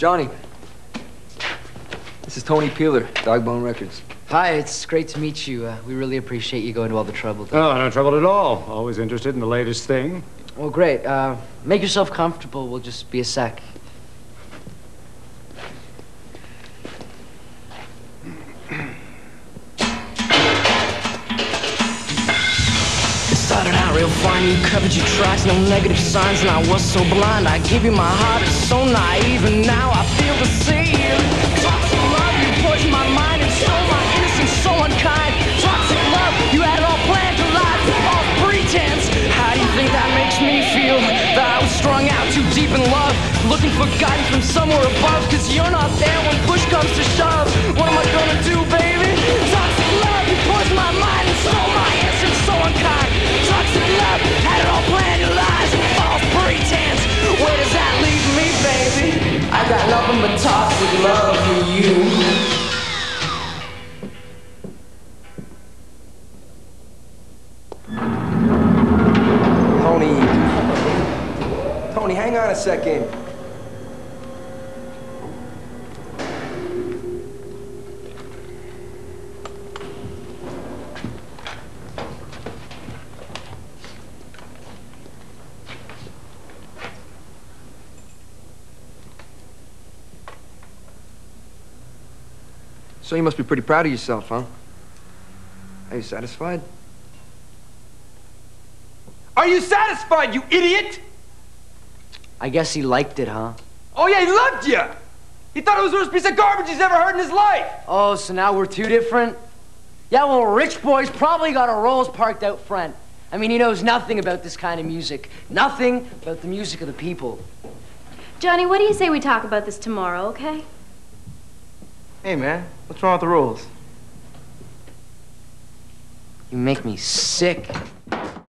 Johnny. This is Tony Peeler, Dogbone Records. Hi, it's great to meet you. Uh, we really appreciate you going to all the trouble. Oh, no trouble at all. Always interested in the latest thing. Well, great. Uh, make yourself comfortable. We'll just be a sec. Real fine. You covered your tracks, no negative signs, and I was so blind. I gave you my heart, it's so naive, and now I feel the same. Toxic love, you poisoned my mind and stole my innocence, so unkind. Toxic love, you had it all planned to lie false pretense. How do you think that makes me feel? That I was strung out too deep in love, looking for guidance from somewhere above, cause you're not there when push comes to shove. Got nothing but toxic love for you. Tony. Tony, hang on a second. So you must be pretty proud of yourself, huh? Are you satisfied? Are you satisfied, you idiot? I guess he liked it, huh? Oh, yeah, he loved you. He thought it was the worst piece of garbage he's ever heard in his life. Oh, so now we're two different? Yeah, well, Rich Boy's probably got a Rolls parked out front. I mean, he knows nothing about this kind of music. Nothing about the music of the people. Johnny, what do you say we talk about this tomorrow, okay? Hey, man, what's wrong with the rules? You make me sick.